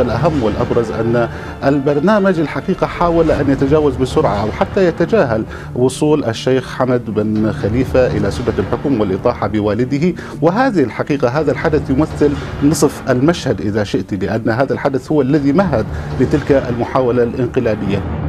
الأهم والأبرز أن البرنامج الحقيقة حاول أن يتجاوز بسرعة أو حتى يتجاهل وصول الشيخ حمد بن خليفة إلى سدة الحكم والإطاحة بوالده. وهذه الحقيقة هذا الحدث يمثل نصف المشهد إذا شئت لأن هذا الحدث هو الذي مهد لتلك المحاولة الانقلابية.